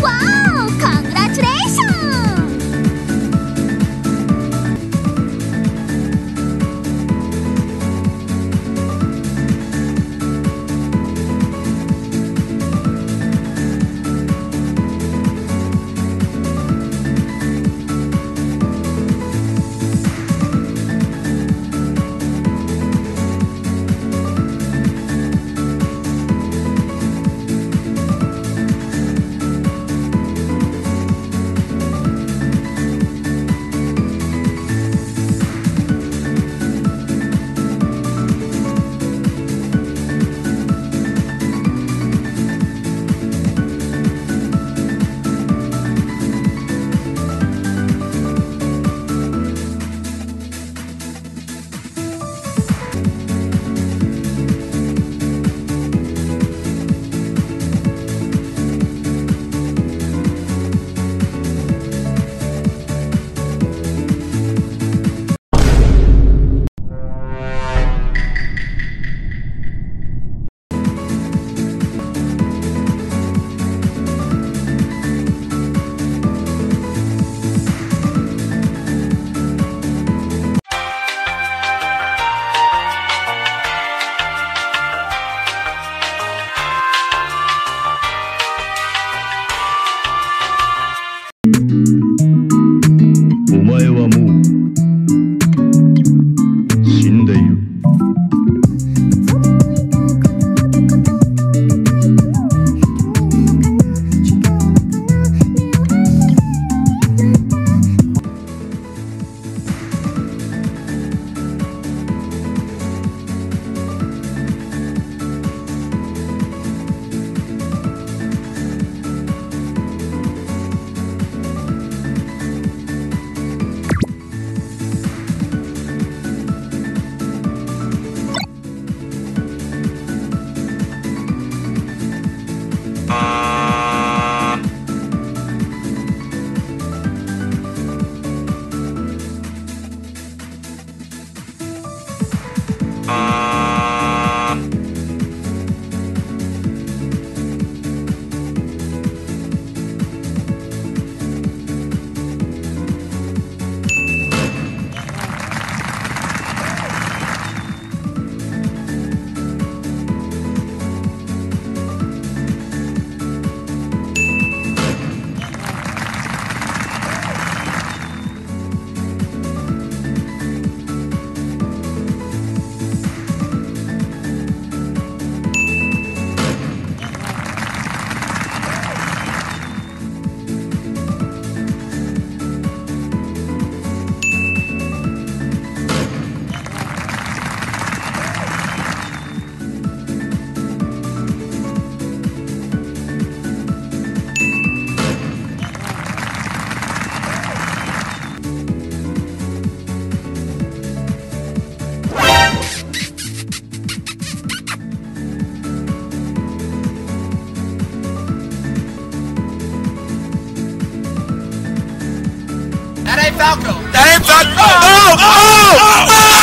Wow! Falco. That ain't Falco. Oh, oh, oh, oh,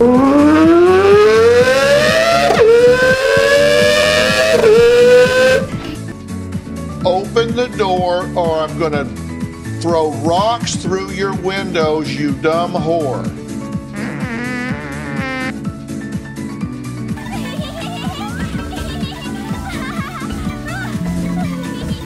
Open the door or I'm going to throw rocks through your windows, you dumb whore.